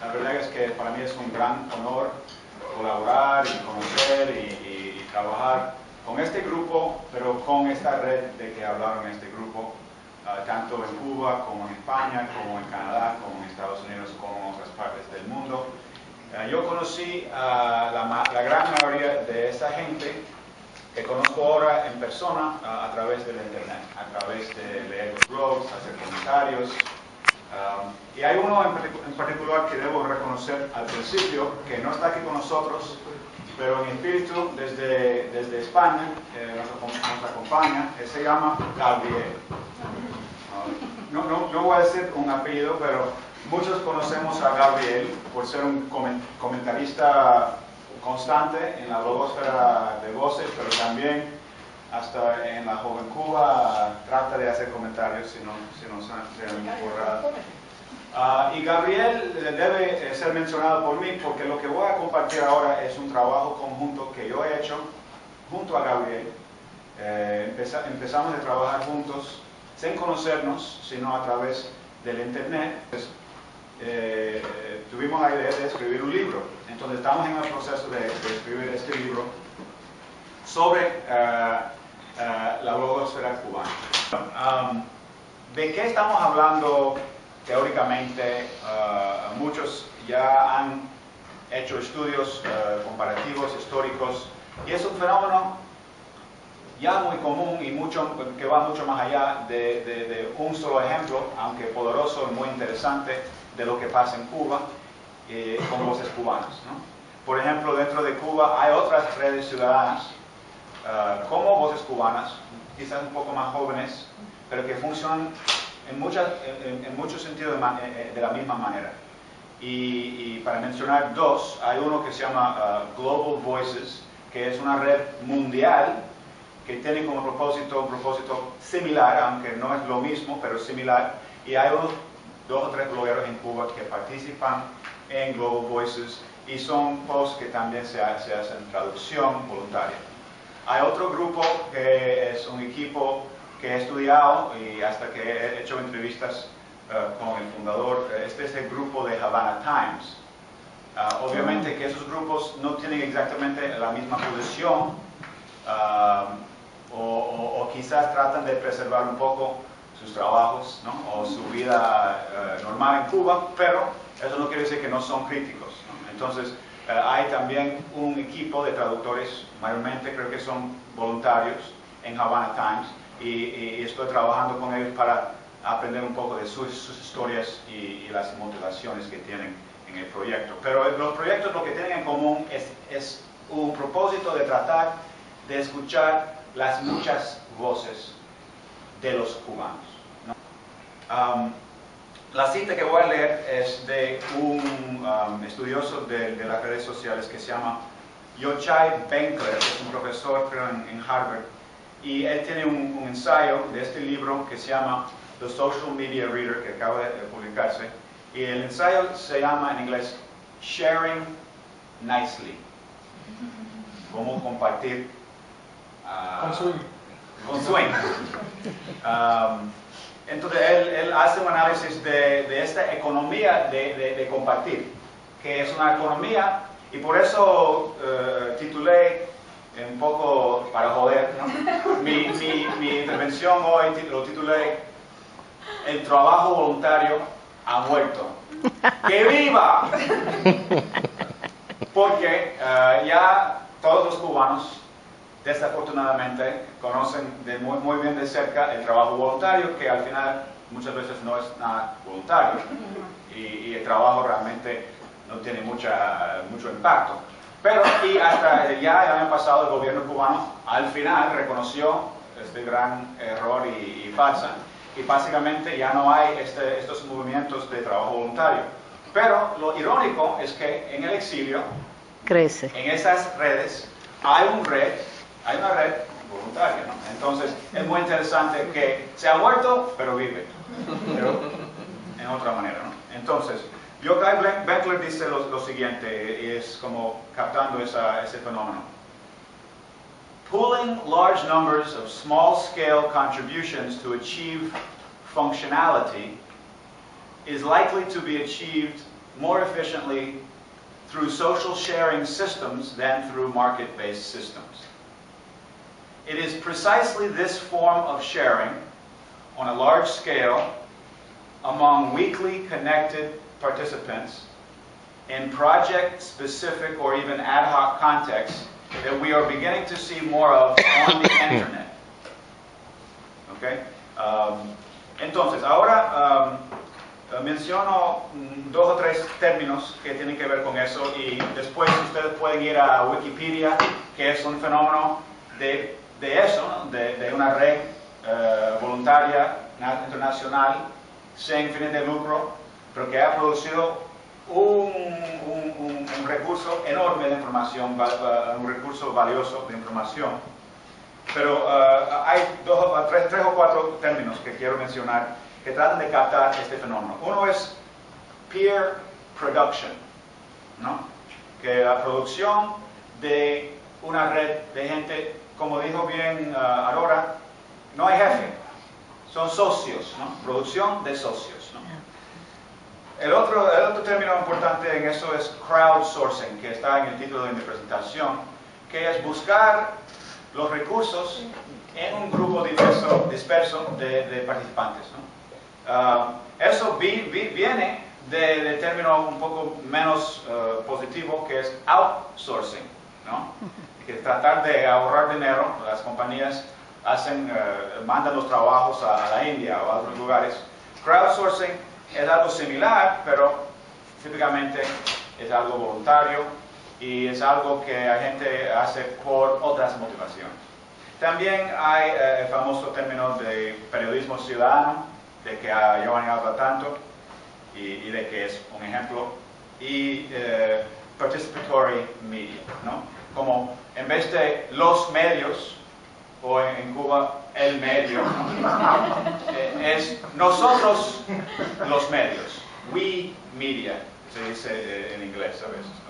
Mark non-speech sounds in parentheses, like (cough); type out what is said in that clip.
La verdad es que para mí es un gran honor colaborar y conocer y, y- y trabajar con este grupo, pero con esta red de que hablaron este grupo, ah, tanto en Cuba como en España, como en Canadá, como en Estados Unidos, como en otras partes del mundo. Ah, yo conocí a la, ma- la gran mayoría de esta gente que conozco ahora en persona ah, a través del internet, a través de leer los blogs, hacer comentarios. Y hay uno en, particu- en particular que debo reconocer al principio, que no está aquí con nosotros, pero en espíritu desde, desde España eh, nos, nos acompaña, que se llama Gabriel. Uh, no, no, no voy a decir un apellido, pero muchos conocemos a Gabriel por ser un comen- comentarista constante en la blogosfera de voces, pero también hasta en la Joven Cuba trata de hacer comentarios si no, si no se han borrado. Ah, y Gabriel eh, debe eh, ser mencionado por mí porque lo que voy a compartir ahora es un trabajo conjunto que yo he hecho junto a Gabriel. Eh, empeza- empezamos a trabajar juntos sin conocernos, sino a través del internet. Pues, eh, eh, tuvimos la idea de escribir un libro. Entonces estamos en el proceso de, de escribir este libro sobre eh, eh, la blogosfera cubana. Um, ¿De qué estamos hablando teóricamente? Uh, muchos ya han hecho estudios uh, comparativos, históricos, y es un fenómeno ya muy común y mucho, que va mucho más allá de, un solo ejemplo, aunque poderoso y muy interesante, de lo que pasa en Cuba eh, con voces cubanas. Por ejemplo, dentro de Cuba hay otras redes ciudadanas como voces cubanas, quizás un poco más jóvenes, pero que funcionan en, muchas, en, en muchos sentidos de, eh, eh, de la misma manera. Y, y para mencionar dos, hay uno que se llama ah, Global Voices, que es una red mundial que tiene como propósito un propósito similar, aunque no es lo mismo, pero similar. Y hay unos dos o tres blogueros en Cuba que participan en Global Voices y son posts que también se, ha- se hacen traducción voluntaria. Hay otro grupo que es un equipo que he estudiado y hasta que he hecho entrevistas eh, con el fundador. Este es el grupo de Havana Times. Ah, obviamente que esos grupos no tienen exactamente la misma posición ah, o, o- o quizás tratan de preservar un poco sus trabajos ¿no? o su vida eh, normal en Cuba, pero eso no quiere decir que no son críticos. ¿no? Entonces, eh, hay también un equipo de traductores, mayormente creo que son voluntarios en Havana Times, y, y estoy trabajando con ellos para aprender un poco de sus, sus historias y, y las motivaciones que tienen en el proyecto. Pero los proyectos lo que tienen en común es, es un propósito de tratar de escuchar las muchas voces de los cubanos. ¿no? Um, la cita que voy a leer es de un um, estudioso de, de las redes sociales que se llama Yochai Benkler, es un profesor creo en, en Harvard, y él tiene un, un ensayo de este libro que se llama The Social Media Reader, que acaba de, publicarse, y el ensayo se llama en inglés Sharing Nicely, cómo compartir ah, Con swing. con swing. Um, entonces él, él hace un análisis de, de esta economía de, de- de compartir, que es una economía, y por eso eh, titulé un poco para joder, ¿no? (laughs) mi, mi- mi intervención hoy lo titulé El trabajo voluntario ha muerto. ¡Que viva! Porque eh, ya todos los cubanos desafortunadamente conocen de muy, muy bien de cerca el trabajo voluntario, que al final muchas veces no es nada voluntario y, y el trabajo realmente no tiene mucha, mucho impacto. Pero y hasta ya el año pasado el gobierno cubano al final reconoció este gran error y, y falsa y básicamente ya no hay este- estos movimientos de trabajo voluntario. Pero lo irónico es que en el exilio Crece. en esas redes hay un red, hay una red voluntaria, ¿no? Entonces es muy interesante que se ha muerto, pero vive, pero en otra manera, ¿no? Entonces, Yochai Blen- Benkler dice lo, lo siguiente, es como captando esa- ese fenómeno. Pooling large numbers of small-scale contributions to achieve functionality is likely to be achieved more efficiently through social sharing systems than through market-based systems. It is precisely this form of sharing on a large scale among weakly connected participants in project-specific or even ad hoc contexts that we are beginning to see more of on the (coughs) internet. Okay? Um, entonces, ahora um, menciono mm, dos o tres términos que tienen que ver con eso y después ustedes pueden ir a Wikipedia, que es un fenómeno de, de eso, ¿no? de, de, una red uh, voluntaria internacional sin fines de lucro, pero que ha producido un, un, un, recurso enorme de información, un recurso valioso de información. Pero uh, hay dos, tres, tres o cuatro términos que quiero mencionar que tratan de captar este fenómeno. Uno es peer production, ¿no? que la producción de una red de gente, como dijo bien uh, Aurora, no hay jefe, son socios, ¿no? producción de socios. El, otro, el otro término importante en eso es crowdsourcing, que está en el título de mi presentación, que es buscar los recursos en un grupo diverso, disperso de, de participantes. ¿no? Uh, eso vi, vi, viene del de término un poco menos uh, positivo que es outsourcing, ¿no? que tratar de ahorrar dinero, las compañías hacen, uh, mandan los trabajos a, a la India o a otros lugares. Crowdsourcing es algo similar, pero típicamente es algo voluntario y es algo que la gente hace por otras motivaciones. También hay eh, el famoso término de periodismo ciudadano, de que Giovanni habla tanto y, de que es un ejemplo, y eh, participatory media, ¿no? Como en vez de los medios, o en Cuba el medio, eh, es nosotros los medios, we media, se dice eh, en inglés a veces.